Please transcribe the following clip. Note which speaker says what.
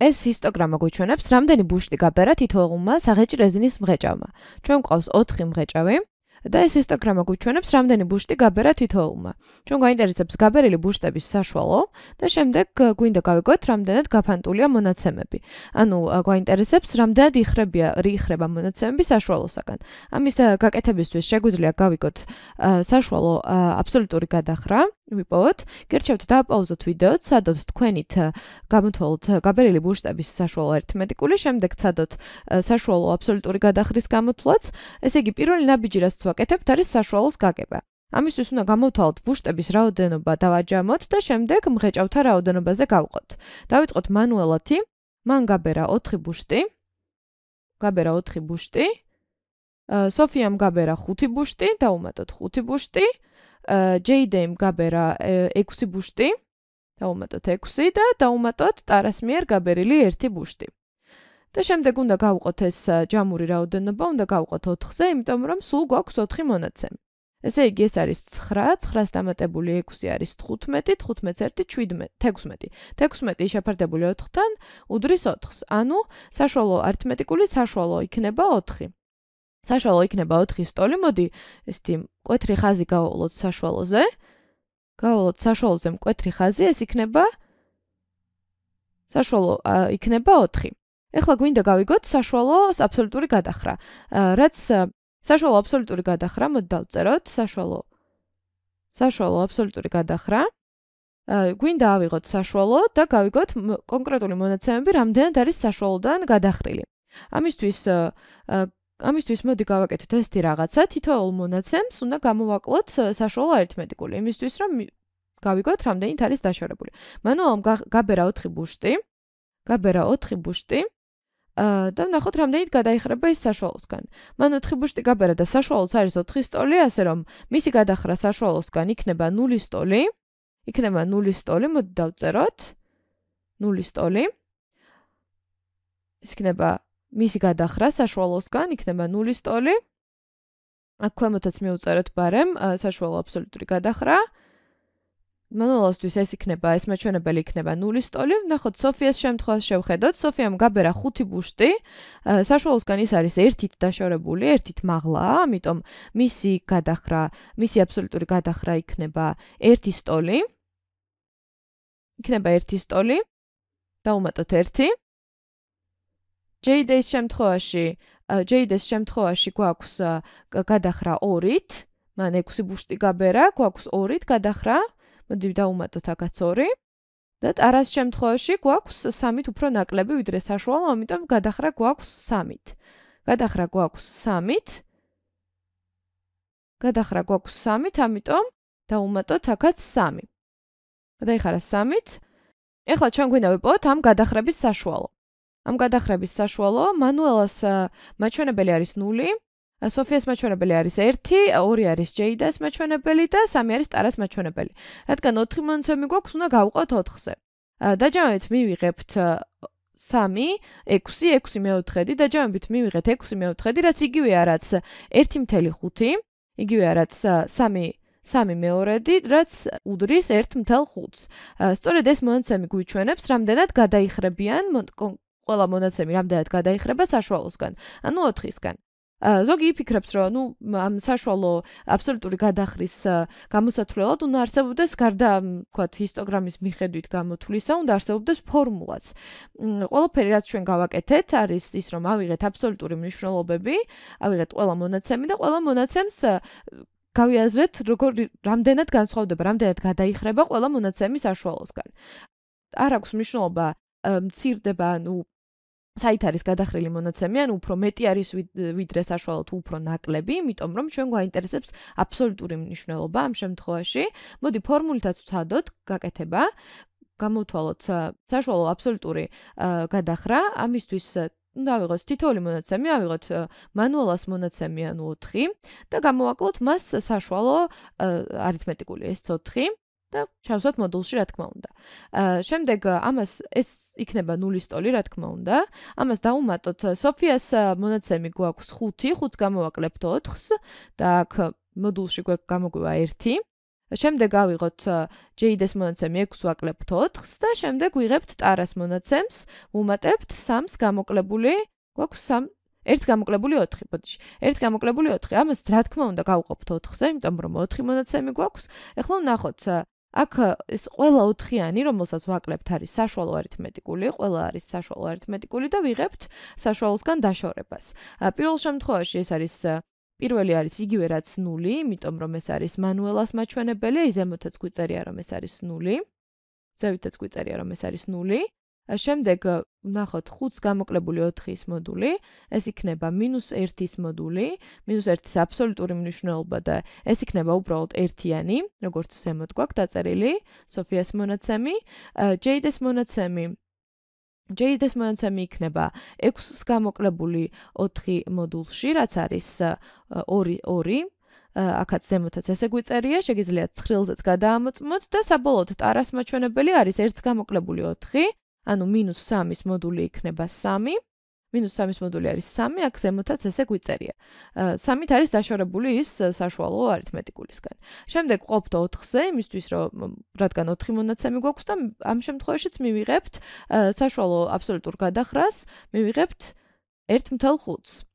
Speaker 1: ეს ჰისტოგრამა გვიჩვენებს, რამდენი ბუშტი გაბერა თითოეულმა საღეჭი რეზინის მღეჭავმა. ჩვენ გვყავს 4 მღეჭავი და ეს ჰისტოგრამა გვიჩვენებს, რამდენი ბუშტი გაბერა თითოეულმა. ჩვენ გვაინტერესებს გაბერილი ბუშტების საშუალო და შემდეგ გვინდა გავიგოთ, რამდენად გაფანტულია მონაცემები. ანუ გვაინტერესებს, რამდენად იხრებია, რიხრება მონაცემები საშუალოსაგან. ამის გაკეთებისთვის შეგვიძლია გავიგოთ საშუალო აბსოლუტური გადახრა. ვიპოვოთ, გერჩევთ დააპაუზოთ ვიდეო, ცადოთ თქვენით გამოთვალოთ გაბერილი ბუშტების საშუალო არითმეტიკული, შემდეგ ცადოთ საშუალო აბსოლუტური გადახრის გამოთვლაც. ესე იგი, პირველი ნაბიჯი, რაც ვაკეთებთ, არის საშუალოს გაგება. ამისთვის უნდა გამოთვალოთ ბუშტების რაოდენობა და ვაჯამოთ და შემდეგ მღეჭავთა რაოდენობაზე გავყოთ. დავიწყოთ მანუალათი. მან გაბერა 4 ბუშტი. გაბერა 4 ბუშტი. სოფიამ გაბერა 5 ბუშტი, დაუმატოთ 5 ბუშტი. JDM გაბერა 6 ბუშტი. დაუმატოთ 6 და დაუმატოთ ტარას მიერ გაბერილი 1 ბუშტი. და შემდეგ უნდა გავყოთ ეს ჯამური რაოდენობა, უნდა გავყოთ 4-ზე, იმიტომ რომ სულ გვაქვს 4 მონაცემი. ესე იგი ეს არის 9, 9-ს დამატებული 6 არის 15, 15-ს ერთი 17, 16. 16 შეფარდებული 4-თან უდრის 4-ს. ანუ საშუალო არითმეტიკული საშუალო იქნება 4. საშუალო იქნება 4 სტოლი. მოდი ესეთი მკვეთრი ხაზი გავავლოთ საშუალოზე. გავავლოთ საშუალოზე მკვეთრი ხაზი, ეს იქნება საშუალო იქნება 4. ეხლა გვინდა გავიგოთ საშუალო აბსოლუტური გადახრა. რაც საშუალო აბსოლუტური გადახრა, მოდი დავწეროთ საშუალო საშუალო აბსოლუტური გადახრა. გვინდა ავიღოთ საშუალო და გავიგოთ კონკრეტული მონაცემები რამდენად არის საშუალოდან გადახრილი. ამისთვის ამისთვის მოდი გავაკეთოთ ესეთი რაღაცა, თითოეულ მონაცემს უნდა გამოვაკლოთ საშუალო არითმეტიკული, იმისთვის რომ გავიგოთ რამდენით არის დაშორებული. მანუალამ გაბერა 4 ბუშტი. გაბერა 4 ბუშტი. და ნახოთ რამდენით გადაიხრება ის საშუალოსგან. მან 4 ბუშტი გაბერა და საშუალოს არის 4 სტოლი, ასე რომ მისი გადახრა საშუალოსგან იქნება 0 სტოლი. იქნება 0 სტოლი, მოდი დავწეროთ. 0 სტოლი. ის იქნება მისი გადახრა საშუალოსგან იქნება 0 სტოლი. აქ ქვემოთაც მივუწერეთ ბარემ საშუალო აბსოლუტური გადახრა. მანუალისთვის ეს იქნება, ეს მაჩვენებელი იქნება 0 სტოლი. ნახოთ სოფიას შემთხვევას შევხედოთ. სოფიამ გაბერა 5 ბუშტი. საშუალოსგან ის არის ერთით დაშორებული, ერთით მაღლაა, ამიტომ მისი გადახრა, მისი აბსოლუტური გადახრა იქნება 1 სტოლი. იქნება 1 სტოლი. დაუმატოთ 1. JD-ის შემთხვევაში, JD-ის შემთხვევაში გვაქვს გადახრა 2-ით, მან 6 ბუშტი გაბერა, გვაქვს 2-ით გადახრა. მოდი დავუმატოთ აქაც 2. და ტარას შემთხვევაში გვაქვს 3-ით უფრო ნაკლები ვიდრე საშუალო, ამიტომ გადახრა გვაქვს 3-ით. გადახრა გვაქვს 3-ით. გადახრა გვაქვს 3-ით, ამიტომ დავუმატოთ აქაც 3. გადაიხარა 3-ით. ეხლა ჩვენ გვინდა ვიპოვოთ ამ გადახრების საშუალო. ამ გადახრების საშუალო მანუელას მაჩვენებელი არის 0, სოფიას მაჩვენებელი არის 1, 2 არის ჯეიდას მაჩვენებელი და 3 არის ტარას მაჩვენებელი. რადგან 4 მონაცემი გვაქვს, უნდა გავყოთ 4-ზე. დაჯამებით მივიღებთ 3, 6, 6 მეოთხედი, დაჯამებით მივიღეთ 6 მეოთხედი, რაც იგივეა რაც 1.5. იგივეა რაც 3 3 მეორედი, რაც უდრის 1.5-ს. სწორედ ეს მონაცემი გვიჩვენებს, რამდენად გადაიხრებიან ყველა მონაცემი რამდენად გადაიხრება საშუალოსგან, ანუ 4-ისგან. ზოგი იფიქრებს, რომ ნუ ამ საშუალო აბსოლუტური გადახრის გამოსათვლელად უნდა არსებობდეს გარდა, ვთქვათ, ჰისტოგრამის მიხედვით გამოთვლისა, უნდა არსებობდეს ფორმულაც. ყველაფერი რაც ჩვენ გავაკეთეთ, არის ის, რომ ავიღეთ აბსოლუტური მნიშვნელობები, ავიღეთ ყველა მონაცემი და ყველა მონაცემს გავიაზრეთ, როგორ რამდენად განსხვავდება, რამდენად გადაიხრება ყველა მონაცემი საშუალოსგან. არ აქვს მნიშვნელობა მცირდება, ანუ საით არის გადახრილი მონაცემი, ან უფრო მეტი არის ვიდრე საშუალო თუ უფრო ნაკლები, იმიტომ რომ ჩვენ გვაინტერესებს აბსოლუტური მნიშვნელობა ამ შემთხვევაში. მოდი ფორმულითაც ვცადოთ გაკეთება. გამოვთვალოთ საშუალო აბსოლუტური გადახრა. ამისთვის უნდა ავიღოთ თითოეული მონაცემი, ავიღოთ მანუალას მონაცემი, ანუ 4 და გამოვაკლოთ მას საშუალო არითმეტიკული ეს 4. და ჩავსვათ მოდულში, რა თქმა უნდა. აა შემდეგ ამას ეს იქნება 0 სტოლი, რა თქმა უნდა. ამას დაუმატოთ სოფიას მონაცემი გვაქვს 5, 5-ს გამოვაკლებთ 4-ს და აქ მოდულში გამოგვივა 1. შემდეგ ავიღოთ J-დეს მონაცემი 6 ვაკლებთ 4-ს და შემდეგ ვიღებთ ტარას მონაცემს, ვუმატებთ 3-ს გამოკლებული, გვაქვს 3 ერთს გამოკლებული 4, ბოდიში. ერთს გამოკლებული 4. ამას რა თქმა უნდა გავუყოფთ 4-ზე, იმიტომ რომ 4 მონაცემი გვაქვს. ეხლა ვნახოთ აქ ეს ყველა 4-იანი, რომელსაც ვაკლებთ, არის საშუალო არითმეტიკული, ყველა არის საშუალო არითმეტიკული და ვიღებთ საშუალოსგან დაშორებას. პირველ შემთხვევაში ეს არის პირველი არის იგივე რაც 0, იმიტომ რომ ეს არის მანუელას მაჩვენებელი, ზემოთაც გვიწერია რომ ეს არის 0. ზევითაც გვიწერია რომ ეს არის 0. შემდეგ ვნახოთ 5-ს გამოკლებული 4-ის მოდული, ეს იქნება -1-ის მოდული, -1-ის აბსოლუტური მნიშვნელობა და ეს იქნება უბრალოდ ერთიანი, როგორც ზემოთ გვაქვს დაწერილი, სოფიას მონაცემი, ჯეიდეს მონაცემი. JD-ს მონაცემი იქნება 6-ს გამოკლებული 4 მოდულში, რაც არის 2 2 აქაც ზემოთაც ესე გვიწერია, შეგიძლიათ ცხრილზეც გადაამოწმოთ და საბოლოოდ ტარას მაჩვენებელი არის 1-ს გამოკლებული 4, ანუ -3-ის მოდული იქნება 3. მინუს 3-ის მოდული არის 3, აქ ზემოთაც ესე გვიწერია. 3-ით არის დაშორებული ის საშუალო არითმეტიკულისგან. შემდეგ ყოფთ 4-ზე, იმისთვის რომ რადგან 4 მონაცემი გვაქვს და ამ შემთხვევაშიც მივიღებთ საშუალო აბსოლუტურ გადახრას, მივიღებთ 1.5-ს.